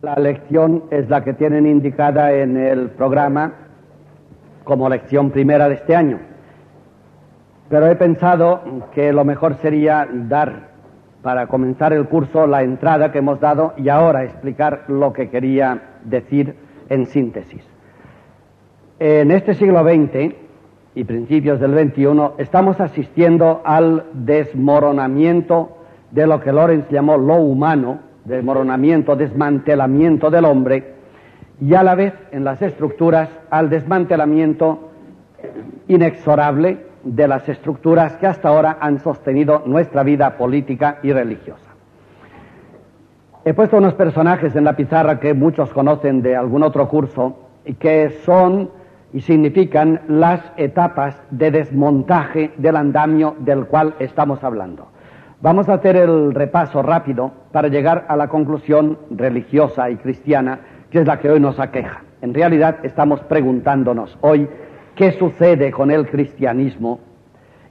La lección es la que tienen indicada en el programa como lección primera de este año. Pero he pensado que lo mejor sería dar, para comenzar el curso, la entrada que hemos dado y ahora explicar lo que quería decir en síntesis. En este siglo XX y principios del XXI estamos asistiendo al desmoronamiento de lo que Lorenz llamó lo humano, desmoronamiento, desmantelamiento del hombre, y a la vez en las estructuras al desmantelamiento inexorable de las estructuras que hasta ahora han sostenido nuestra vida política y religiosa. He puesto unos personajes en la pizarra que muchos conocen de algún otro curso y que son y significan las etapas de desmontaje del andamio del cual estamos hablando. Vamos a hacer el repaso rápido para llegar a la conclusión religiosa y cristiana, que es la que hoy nos aqueja. En realidad estamos preguntándonos hoy qué sucede con el cristianismo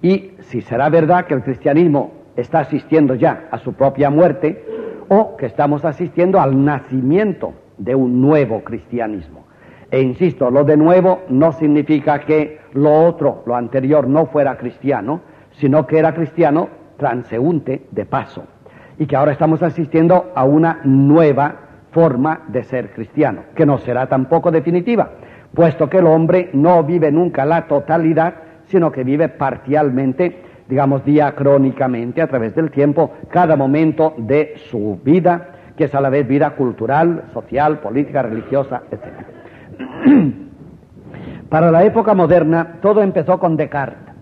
y si será verdad que el cristianismo está asistiendo ya a su propia muerte o que estamos asistiendo al nacimiento de un nuevo cristianismo. E insisto, lo de nuevo no significa que lo otro, lo anterior, no fuera cristiano, sino que era cristiano transeúnte de paso. Y que ahora estamos asistiendo a una nueva forma de ser cristiano, que no será tampoco definitiva, puesto que el hombre no vive nunca la totalidad, sino que vive parcialmente, digamos diacrónicamente, a través del tiempo, cada momento de su vida, que es a la vez vida cultural, social, política, religiosa, etc. Para la época moderna todo empezó con Descartes.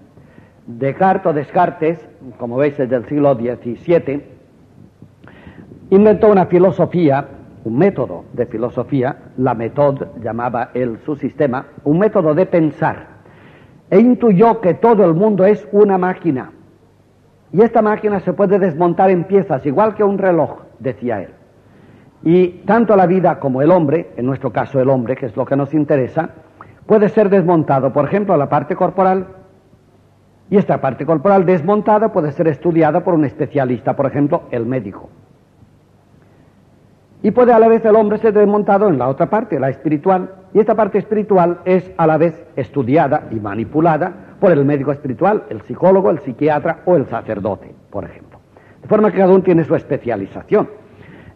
Descartes o Descartes, como veis desde el siglo XVII, inventó una filosofía, un método de filosofía, la méthode llamaba él su sistema, un método de pensar, e intuyó que todo el mundo es una máquina. Y esta máquina se puede desmontar en piezas, igual que un reloj, decía él. Y tanto la vida como el hombre, en nuestro caso el hombre, que es lo que nos interesa, puede ser desmontado, por ejemplo, la parte corporal. Y esta parte corporal desmontada puede ser estudiada por un especialista, por ejemplo, el médico. Y puede a la vez el hombre ser desmontado en la otra parte, la espiritual. Y esta parte espiritual es a la vez estudiada y manipulada por el médico espiritual, el psicólogo, el psiquiatra o el sacerdote, por ejemplo. De forma que cada uno tiene su especialización.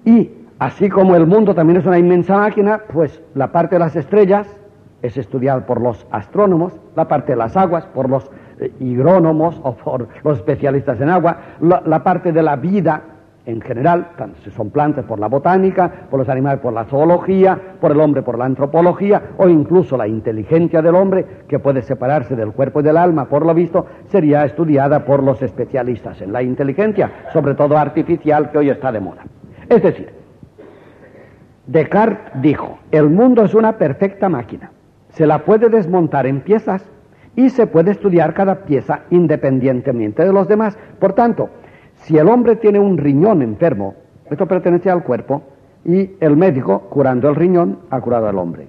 Y Así como el mundo también es una inmensa máquina, pues la parte de las estrellas es estudiada por los astrónomos, la parte de las aguas por los higrónomos o por los especialistas en agua, la, parte de la vida en general, si son plantas por la botánica, por los animales por la zoología, por el hombre por la antropología, o incluso la inteligencia del hombre, que puede separarse del cuerpo y del alma, por lo visto, sería estudiada por los especialistas en la inteligencia, sobre todo artificial, que hoy está de moda. Es decir, Descartes dijo, el mundo es una perfecta máquina, se la puede desmontar en piezas y se puede estudiar cada pieza independientemente de los demás. Por tanto, si el hombre tiene un riñón enfermo, esto pertenece al cuerpo y el médico, curando el riñón, ha curado al hombre.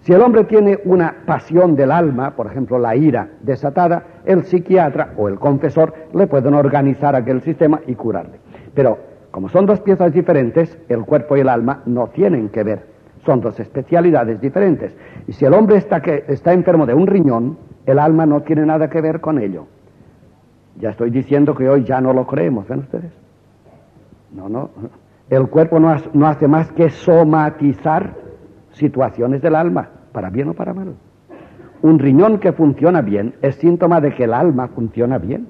Si el hombre tiene una pasión del alma, por ejemplo la ira desatada, el psiquiatra o el confesor le pueden organizar aquel sistema y curarle. Pero como son dos piezas diferentes, el cuerpo y el alma no tienen que ver. Son dos especialidades diferentes. Y si el hombre está, que, está enfermo de un riñón, el alma no tiene nada que ver con ello. Ya estoy diciendo que hoy ya no lo creemos, ¿ven ustedes? No, no. El cuerpo no, no hace más que somatizar situaciones del alma, para bien o para mal. Un riñón que funciona bien es síntoma de que el alma funciona bien.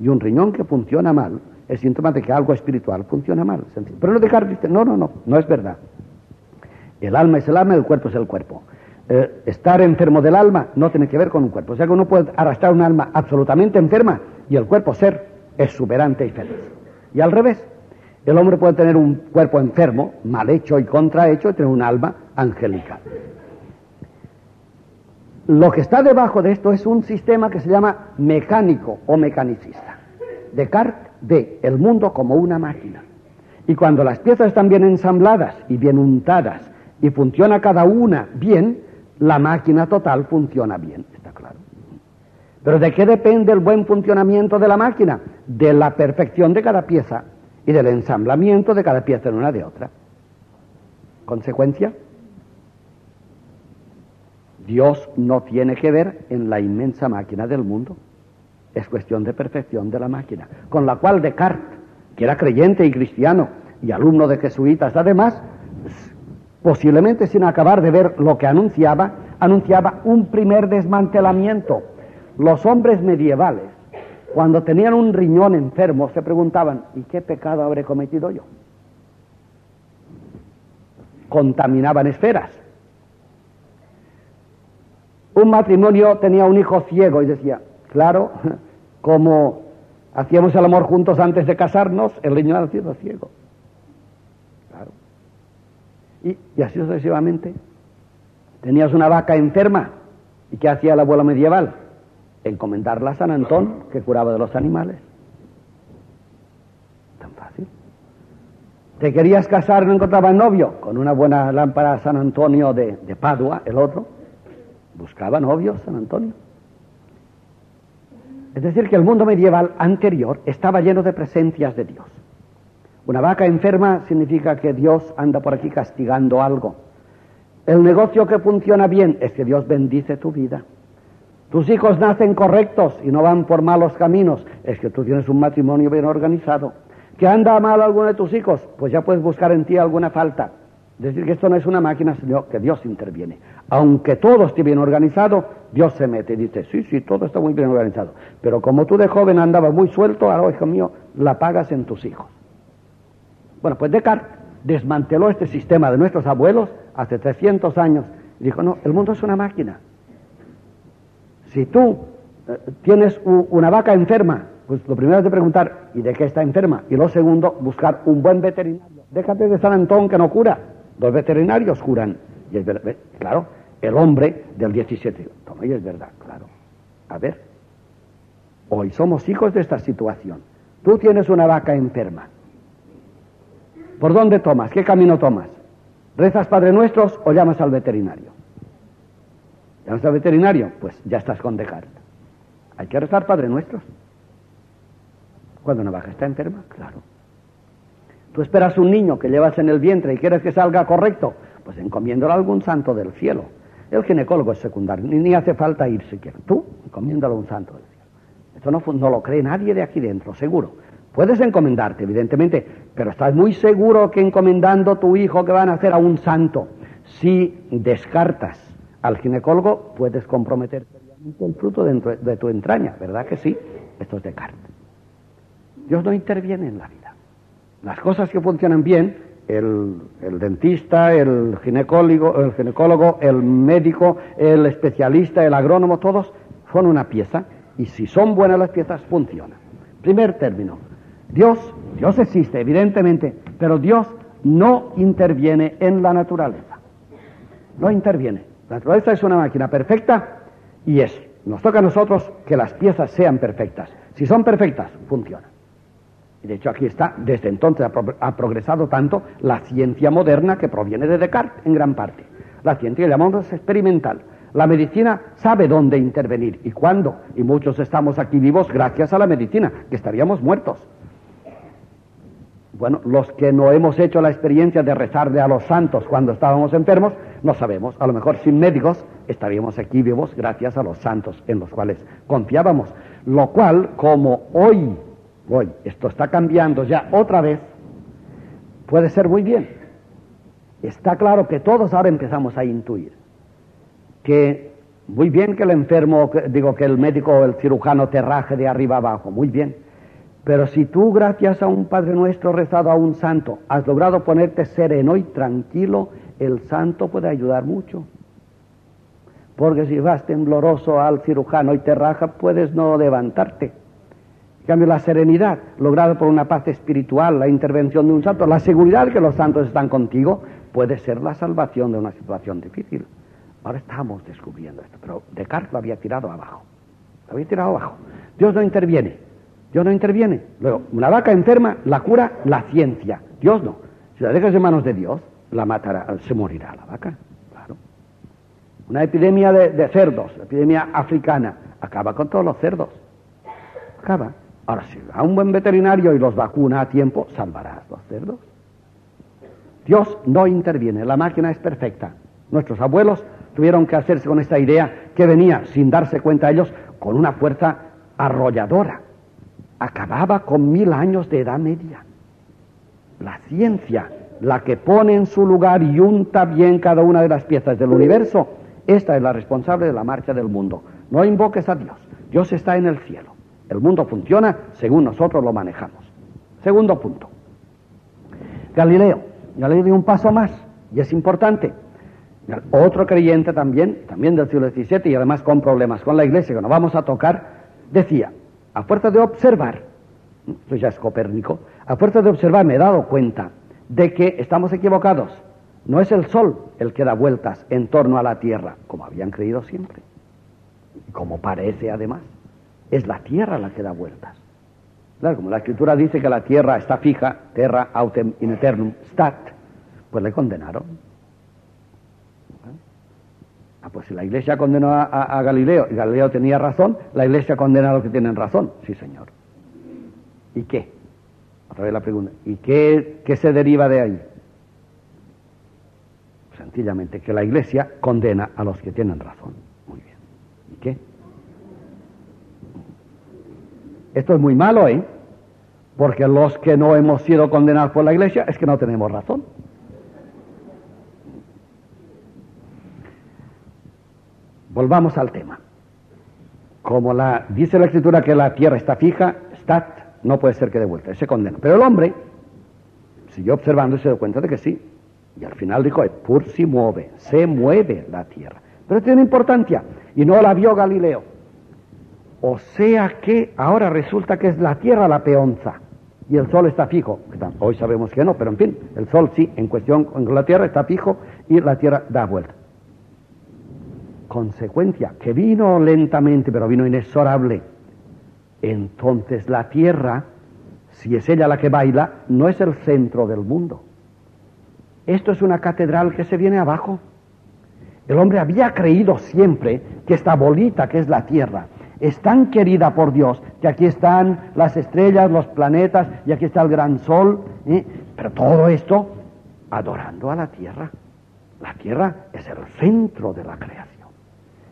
Y un riñón que funciona mal es síntoma de que algo espiritual funciona mal. Pero no Descartes dice, no, no, no, no es verdad. El alma es el alma, el cuerpo es el cuerpo. Eh, estar enfermo del alma no tiene que ver con un cuerpo. O sea que uno puede arrastrar un alma absolutamente enferma y el cuerpo ser exuberante y feliz. Y al revés, el hombre puede tener un cuerpo enfermo, mal hecho y contrahecho, y tener un alma angelical. Lo que está debajo de esto es un sistema que se llama mecánico o mecanicista. Descartes ve el mundo como una máquina. Y cuando las piezas están bien ensambladas y bien untadas y funciona cada una bien, la máquina total funciona bien, está claro. Pero ¿de qué depende el buen funcionamiento de la máquina? De la perfección de cada pieza y del ensamblamiento de cada pieza en una de otra. consecuencia, Dios no tiene que ver en la inmensa máquina del mundo. Es cuestión de perfección de la máquina. Con la cual Descartes, que era creyente y cristiano y alumno de jesuitas además, posiblemente sin acabar de ver lo que anunciaba, anunciaba un primer desmantelamiento. Los hombres medievales, cuando tenían un riñón enfermo, se preguntaban, ¿y qué pecado habré cometido yo? Contaminaban esferas. Un matrimonio tenía un hijo ciego y decía, claro, como hacíamos el amor juntos antes de casarnos, el niño ha nacido ciego. Y, así sucesivamente. Tenías una vaca enferma. ¿Y qué hacía el abuelo medieval? Encomendarla a San Antón, que curaba de los animales. Tan fácil. ¿Te querías casar no encontrabas novio? Con una buena lámpara San Antonio de, de Padua, el otro. Buscaba novio San Antonio. Es decir, que el mundo medieval anterior estaba lleno de presencias de Dios. Una vaca enferma significa que Dios anda por aquí castigando algo. El negocio que funciona bien es que Dios bendice tu vida. Tus hijos nacen correctos y no van por malos caminos, es que tú tienes un matrimonio bien organizado. Que anda mal alguno de tus hijos, pues ya puedes buscar en ti alguna falta. Decir, que esto no es una máquina, sino que Dios interviene. Aunque todo esté bien organizado, Dios se mete y dice, sí, sí, todo está muy bien organizado. Pero como tú de joven andabas muy suelto, ahora, hijo mío, la pagas en tus hijos. Bueno, pues Descartes desmanteló este sistema de nuestros abuelos hace 300 años dijo, no, el mundo es una máquina. Si tú eh, tienes una vaca enferma, pues lo primero es de preguntar, ¿y de qué está enferma? Y lo segundo, buscar un buen veterinario. Déjate de San Antón que no cura. Los veterinarios curan. Y es verdad, claro, el hombre del 17. Toma, y es verdad, claro. A ver, hoy somos hijos de esta situación. Tú tienes una vaca enferma. ¿Por dónde tomas? ¿Qué camino tomas? ¿Rezas Padre Nuestros o llamas al veterinario? ¿Llamas al veterinario? Pues ya estás con Descartes. Hay que rezar Padre Nuestros. Cuando una vaca está enferma, claro. Tú esperas un niño que llevas en el vientre y quieres que salga correcto, pues encomiéndalo a algún santo del cielo. El ginecólogo es secundario, ni, hace falta ir siquiera. Tú, encomiéndalo a un santo del cielo. Esto no, no lo cree nadie de aquí dentro, seguro. Puedes encomendarte, evidentemente, pero estás muy seguro que encomendando tu hijo que van a hacer a un santo, si descartas al ginecólogo, puedes comprometer el fruto de, de tu entraña, ¿verdad que sí? Esto es Descartes. Dios no interviene en la vida. Las cosas que funcionan bien, el, dentista, el ginecólogo, el ginecólogo, el médico, el especialista, el agrónomo, todos son una pieza y si son buenas las piezas, funcionan. Primer término, Dios, Dios existe, evidentemente, pero Dios no interviene en la naturaleza. No interviene. La naturaleza es una máquina perfecta y es, nos toca a nosotros que las piezas sean perfectas. Si son perfectas, funcionan. Y de hecho aquí está, desde entonces ha, progresado tanto la ciencia moderna que proviene de Descartes en gran parte. La ciencia llamamos experimental. La medicina sabe dónde intervenir y cuándo. Y muchos estamos aquí vivos gracias a la medicina, que estaríamos muertos. Bueno, los que no hemos hecho la experiencia de rezarle a los santos cuando estábamos enfermos, no sabemos. A lo mejor sin médicos estaríamos aquí vivos gracias a los santos en los cuales confiábamos. Lo cual, como hoy Hoy, esto está cambiando ya otra vez, puede ser muy bien. Está claro que todos ahora empezamos a intuir que muy bien que el enfermo, digo que el médico o el cirujano te raje de arriba abajo, muy bien. Pero si tú, gracias a un Padre Nuestro rezado a un santo, has logrado ponerte sereno y tranquilo, el santo puede ayudar mucho. Porque si vas tembloroso al cirujano y te raja, puedes no levantarte. En cambio, la serenidad lograda por una paz espiritual, la intervención de un santo, la seguridad de que los santos están contigo, puede ser la salvación de una situación difícil. Ahora estamos descubriendo esto, pero Descartes lo había tirado abajo. Lo había tirado abajo. Dios no interviene. Dios no interviene. Luego, una vaca enferma la cura la ciencia. Dios no. Si la dejas en manos de Dios, la matará, se morirá la vaca. Claro. Una epidemia de, cerdos, epidemia africana, acaba con todos los cerdos. Acaba. Ahora, si a un buen veterinario y los vacuna a tiempo, salvarás los cerdos. Dios no interviene, la máquina es perfecta. Nuestros abuelos tuvieron que hacerse con esta idea que venía, sin darse cuenta ellos, con una fuerza arrolladora. Acababa con mil años de edad media. La ciencia, la que pone en su lugar y unta bien cada una de las piezas del universo, esta es la responsable de la marcha del mundo. No invoques a Dios. Dios está en el cielo. El mundo funciona según nosotros lo manejamos. Segundo punto. Galileo. Galileo dio un paso más y es importante. Otro creyente también, también del siglo XVII y además con problemas con la iglesia que no vamos a tocar, decía, a fuerza de observar, esto ya es Copérnico, a fuerza de observar me he dado cuenta de que estamos equivocados. No es el Sol el que da vueltas en torno a la Tierra, como habían creído siempre, y como parece además. Es la Tierra la que da vueltas. Claro, como la Escritura dice que la Tierra está fija, terra autem in eternum stat, pues le condenaron. Ah, pues si la Iglesia condenó a, Galileo y Galileo tenía razón, la Iglesia condena a los que tienen razón. Sí, señor. ¿Y qué? Otra vez la pregunta. ¿Y qué, qué se deriva de ahí? Sencillamente que la Iglesia condena a los que tienen razón. Muy bien. ¿Y qué? Esto es muy malo, ¿eh? Porque los que no hemos sido condenados por la Iglesia es que no tenemos razón. Volvamos al tema. Como la, dice la escritura que la tierra está fija, stat, no puede ser que de vuelta, se condena. Pero el hombre siguió observando y se dio cuenta de que sí. Y al final dijo, pur si mueve, se mueve la tierra. Pero tiene importancia. Y no la vio Galileo. O sea que ahora resulta que es la tierra la peonza y el sol está fijo. Hoy sabemos que no, pero en fin, el sol sí, en cuestión con la tierra está fijo y la tierra da vuelta consecuencia, que vino lentamente, pero vino inexorable. Entonces la tierra, si es ella la que baila, no es el centro del mundo. Esto es una catedral que se viene abajo. El hombre había creído siempre que esta bolita que es la tierra es tan querida por Dios que aquí están las estrellas, los planetas y aquí está el gran sol, ¿eh? pero todo esto adorando a la tierra. La tierra es el centro de la creación.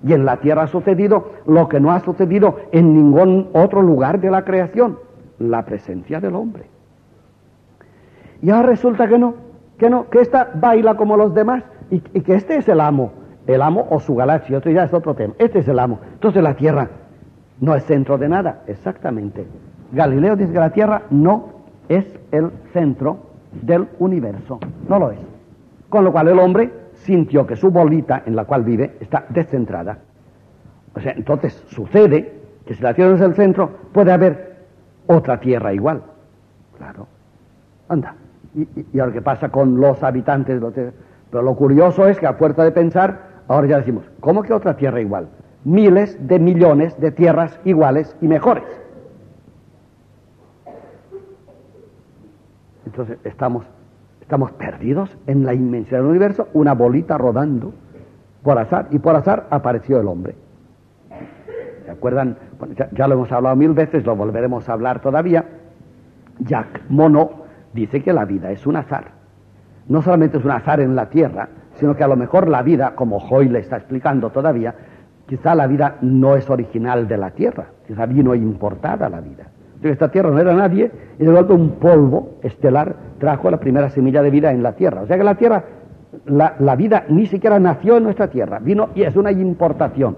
Y en la tierra ha sucedido lo que no ha sucedido en ningún otro lugar de la creación, la presencia del hombre. Y ahora resulta que no, que no, que esta baila como los demás y, que este es el amo, el amo o su galaxia, esto ya es otro tema, este es el amo. Entonces la tierra no es centro de nada, exactamente. Galileo dice que la tierra no es el centro del universo, no lo es. Con lo cual el hombre sintió que su bolita en la cual vive está descentrada. O sea, entonces sucede que si la Tierra es el centro, puede haber otra Tierra igual. Claro. Anda. Y, ahora qué pasa con los habitantes de los Pero lo curioso es que a puerta de pensar, ahora ya decimos, ¿cómo que otra Tierra igual? Miles de millones de tierras iguales y mejores. Entonces estamos Estamos perdidos en la inmensidad del universo, una bolita rodando por azar, y por azar apareció el hombre. ¿Se acuerdan? ya, lo hemos hablado mil veces, lo volveremos a hablar todavía. Jacques Monod dice que la vida es un azar. No solamente es un azar en la tierra, sino que a lo mejor la vida, como Hoy le está explicando todavía, quizá la vida no es original de la tierra, quizá vino importada la vida esta tierra no era nadie y de golpe un polvo estelar trajo la primera semilla de vida en la tierra. O sea que la tierra, la, vida ni siquiera nació en nuestra tierra, vino y es una importación.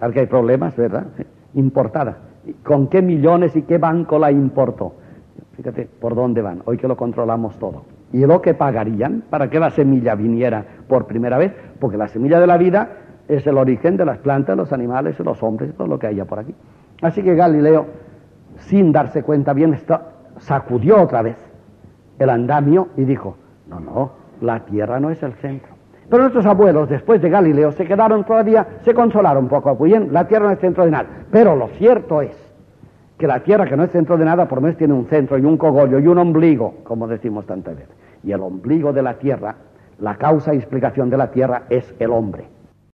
Al que hay problemas, ¿verdad? Importada. ¿Con qué millones y qué banco la importó? Fíjate por dónde van, hoy que lo controlamos todo. ¿Y lo que pagarían para que la semilla viniera por primera vez? Porque la semilla de la vida es el origen de las plantas, los animales, los hombres, todo lo que haya por aquí. Así que Galileo sin darse cuenta bien, sacudió otra vez el andamio y dijo, no, no, la tierra no es el centro. Pero nuestros abuelos, después de Galileo, se quedaron todavía, se consolaron un poco. Bien, la tierra no es centro de nada. Pero lo cierto es que la tierra que no es centro de nada, por lo menos tiene un centro y un cogollo y un ombligo, como decimos tantas veces. Y el ombligo de la tierra, la causa y explicación de la tierra es el hombre.